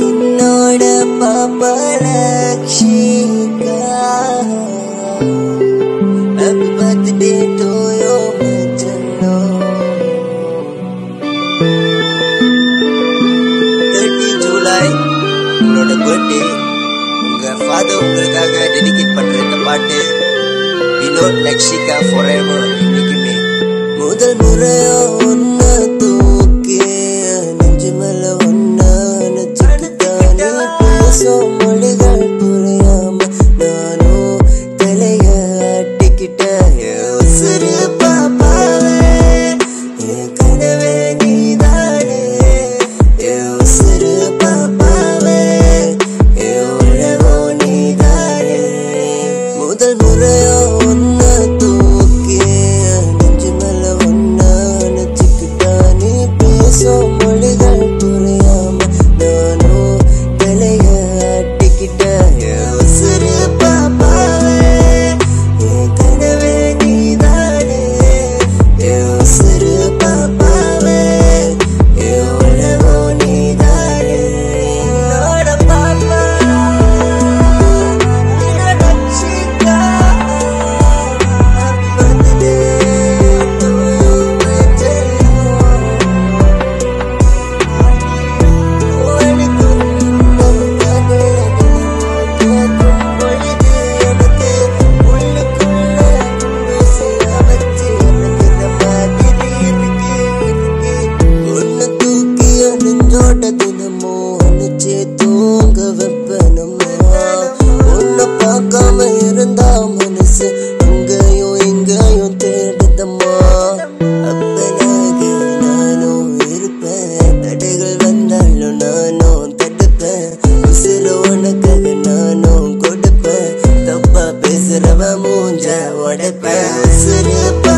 എന്നോട് പാപരക്ഷിക്കാ ബർത്ത്ഡേ ടോയോ മച്ചോ தேர்ட்டி ஜூலை உங்களோட பர்த்டே உங்கள் ஃபாதர் உங்களுக்காக டெடிகேட் பண்ணுற இந்த பாட்டு வினோத் லக்ஷிகா ஃபார் எவர் இன்னைக்குமே முதல் முறையோ ஒன்று நானும் கொடுப்பேன். தப்பா பேசுறவன் மூஞ்ச உடைப்பேன்.